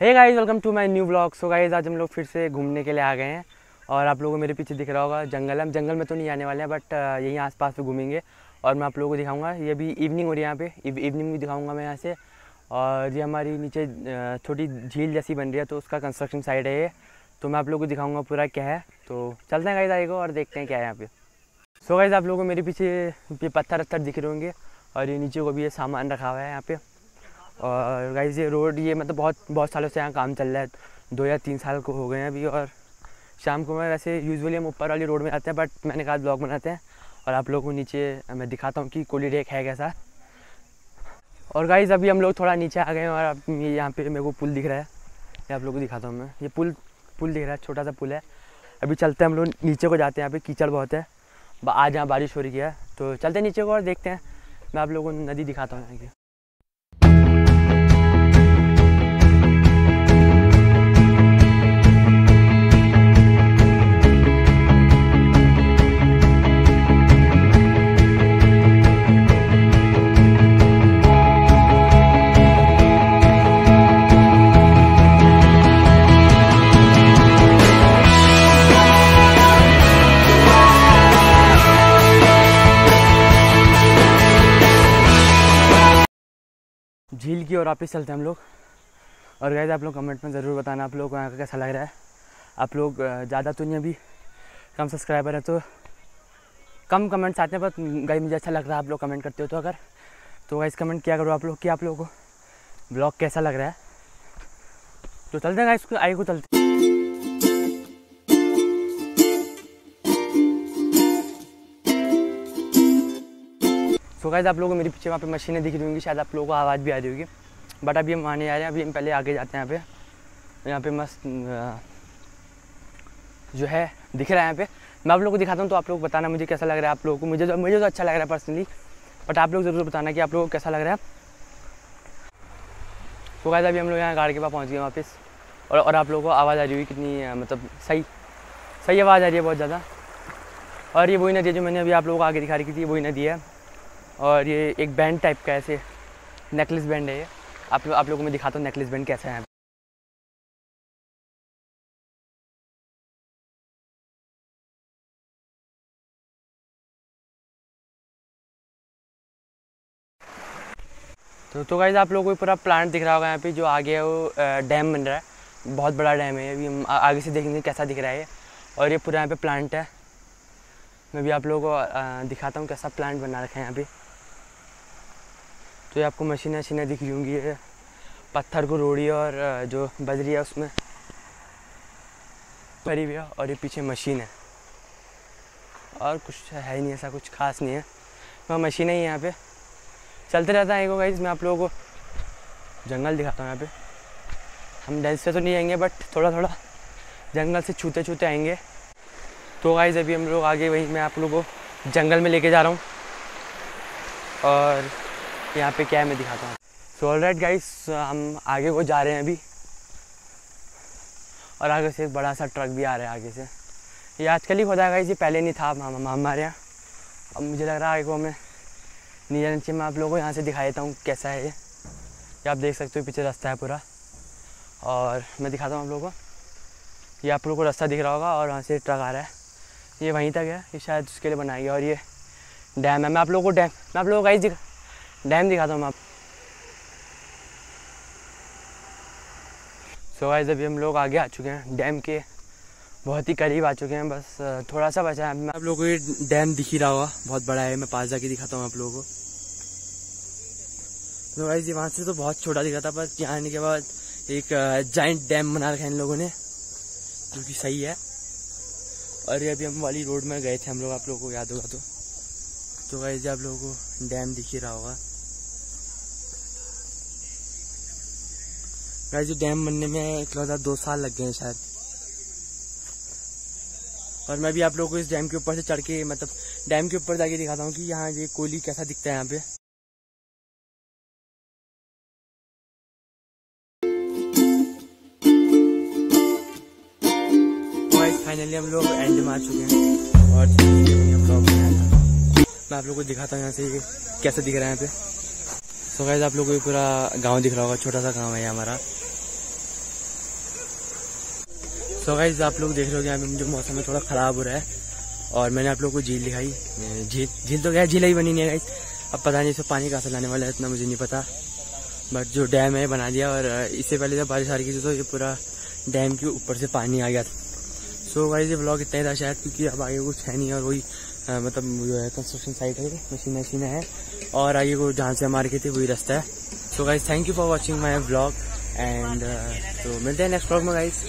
Hey guys welcome to my new vlog so guys आज हम लोग फिर से घूमने के लिए आ गए हैं और आप लोगों को मेरे पीछे दिख रहा होगा जंगल। हम जंगल में तो नहीं आने वाले हैं बट यहीं आसपास पे घूमेंगे और मैं आप लोगों को दिखाऊँगा। ये भी इवनिंग हो रही है यहाँ पे। इवनिंग भी दिखाऊँगा मैं यहाँ से। और ये हमारी नीचे छोटी झील जैसी बन रही है तो उसका कंस्ट्रक्शन साइड है तो मैं आप लोगों को दिखाऊँगा पूरा क्या है। तो चलते हैं गाइस आएगा और देखते हैं क्या है यहाँ पे। सो गाइस आप लोगों को मेरे पीछे ये पत्थर वत्थर दिख रहे होंगे और ये नीचे को भी ये सामान रखा हुआ है यहाँ पे। और गाइज़ ये रोड ये मतलब बहुत बहुत सालों से यहाँ काम चल रहा है। दो या तीन साल को हो गए हैं अभी और शाम को मैं वैसे यूजुअली हम ऊपर वाली रोड में आते हैं बट मैंने कहा ब्लॉग बनाते हैं। और आप लोगों को नीचे मैं दिखाता हूँ कि कोली रेक है कैसा। और गाइज़ अभी हम लोग थोड़ा नीचे आ गए हैं और अब यहाँ पे मेरे को पुल दिख रहा है। ये आप लोग को दिखाता हूँ मैं। ये पुल पुल दिख रहा है, छोटा सा पुल है। अभी चलते हैं हम लोग, नीचे को जाते हैं यहाँ पे, कीचड़ बहुत है। आज यहाँ बारिश हो रही है तो चलते हैं नीचे को और देखते हैं। मैं आप लोगों को नदी दिखाता हूँ यहाँ की। झील की ओर वापस चलते हैं हम लोग। और गए आप लोग कमेंट में ज़रूर बताना आप लोग को यहाँ का कैसा लग रहा है। आप लोग ज़्यादा तो नहीं अभी, कम सब्सक्राइबर है तो कम कमेंट्स आते हैं पर गई मुझे अच्छा लग रहा है आप लोग कमेंट करते हो तो अगर। तो गाइस कमेंट किया करो आप लोग, कि आप लोगों को ब्लॉग कैसा लग रहा है। तो चलते हैं गाइस आई को चलते सो गाइस आप लोगों को मेरे पीछे वहाँ पे मशीनें दिख रही होंगी, शायद आप लोगों को आवाज़ भी आ रही होगी। बट अभी हम नहीं आ रहे हैं, अभी हम पहले आगे जाते हैं यहाँ पे। यहाँ पे मस्त जो है, दिख रहा है यहाँ पे। मैं आप लोगों को दिखाता हूँ तो आप लोग बताना मुझे कैसा लग रहा है आप लोगों को। मुझे तो मुझे तो अच्छा लग रहा है पर्सनली बट आप लोग ज़रूर बताना कि आप लोगों को कैसा लग रहा है। तो गाइस अभी हम लोग यहाँ गाड़ी के पास पहुँच गए वापस, और और आप लोगों को आवाज़ आ रही हुई कितनी मतलब सही सही आवाज़ आ रही है बहुत ज़्यादा। और ये वही नदी है जो मैंने अभी आप लोगों को आगे दिखा रही थी वही नदी है। और ये एक बैंड टाइप का ऐसे नेकलेस बैंड है ये। आप लो, आप लोगों को मैं दिखाता हूँ नेकलेस बैंड कैसा है। तो तो गाइज़ आप लोगों को पूरा प्लांट दिख रहा होगा यहाँ पे जो आगे है वो डैम बन रहा है। बहुत बड़ा डैम है अभी हम आगे से देखेंगे कैसा दिख रहा है ये। और ये पूरा यहाँ पे प्लांट है। मैं भी आप लोगों को दिखाता हूँ कैसा प्लांट बना रखा है यहाँ पे। तो ये आपको मशीनें वशीनें दिख रही होंगी पत्थर को रोड़ी और जो बजरी है उसमें। हुई है और ये पीछे मशीन है। और कुछ है ही नहीं, ऐसा कुछ खास नहीं है। वहाँ मशीन ही यहाँ पे। चलते रहता है एक गाइज़ मैं आप लोगों को जंगल दिखाता हूँ यहाँ पे। हम डेल से तो नहीं आएँगे बट थोड़ा थोड़ा जंगल से छूते छूते आएँगे। तो गाइज़ अभी हम लोग आगे वहीं मैं आप लोगों को जंगल में लेके जा रहा हूँ। और यहाँ पे क्या है मैं दिखाता हूँ। सो ऑल राइट गाइस हम आगे को जा रहे हैं अभी। और आगे से एक बड़ा सा ट्रक भी आ रहा है आगे से। ये आजकल ही खोदा है गाइस ये पहले नहीं था हमारे यहाँ। अब मुझे लग रहा है आगे को हमें नीचे नीचे मैं आप लोगों को यहाँ से दिखा देता हूँ कैसा है ये। ये आप देख सकते हो पीछे रास्ता है पूरा। और मैं दिखाता हूँ आप लोगों को। ये आप लोगों को रास्ता दिख रहा होगा और वहाँ से ट्रक आ रहा है। ये वहीं तक है, ये शायद उसके लिए बनाया गया और ये डैम है। मैं आप लोगों को डैम, मैं आप लोगों को गाइस दिखा डैम दिखाता हूँ मैं आप सो गाइस अभी हम लोग आगे आ चुके हैं डैम के। बहुत ही करीब आ चुके हैं, बस थोड़ा सा बचा है। आप लोगों को ये डैम दिख ही रहा होगा। बहुत बड़ा है, मैं पास जाके दिखाता हूँ आप लोगों को। तो गाइस वहाँ से तो बहुत छोटा दिखा था, पर यहाँ आने के बाद एक जाइंट डैम बना रखा है इन लोगों ने, जो कि सही है। और ये अभी हम वाली रोड में गए थे हम लोग, आप लोगों को याद होगा तो। तो गाइस आप लोगों को डैम दिख ही रहा होगा। गाइस डैम बनने में लगा दो साल लग गए हैं शायद। और मैं भी आप लोगों को इस डैम के ऊपर से चढ़ के मतलब डैम के ऊपर जाके दिखाता हूँ कि यहाँ ये कोयली कैसा दिखता है यहाँ पे। फाइनली हम लोग एंड में आ चुके हैं। और मैं आप लोगों को दिखाता हूँ यहाँ से कैसा दिख रहा है यहाँ पे। सो so आप लोगों को पूरा गाँव दिख रहा होगा, छोटा सा गाँव है हमारा। सो गाइज़ आप लोग देख रहे हो यहाँ पे मुझे मौसम में थोड़ा ख़राब हो रहा है। और मैंने आप लोग को झील दिखाई। झील झील तो क्या झील ही बनी नहीं है अब पता नहीं, इसमें पानी कहाँ से लाने वाला है, इतना मुझे नहीं पता। बट जो डैम है, बना दिया, और इससे पहले जब बारिश आ रही थी तो ये पूरा डैम के ऊपर से पानी आ गया था। सो गाइज़ ये ब्लॉग इतना ही था शायद, क्योंकि अब आगे कुछ है नहीं, और वही मतलब जो है कंस्ट्रक्शन साइट है मशीन मशीन है। और आगे को जहाँ से हम मार के थे, वही रास्ता है। So guys thank you for watching my vlog and तो मिलते हैं नेक्स्ट ब्लॉग में गाइज़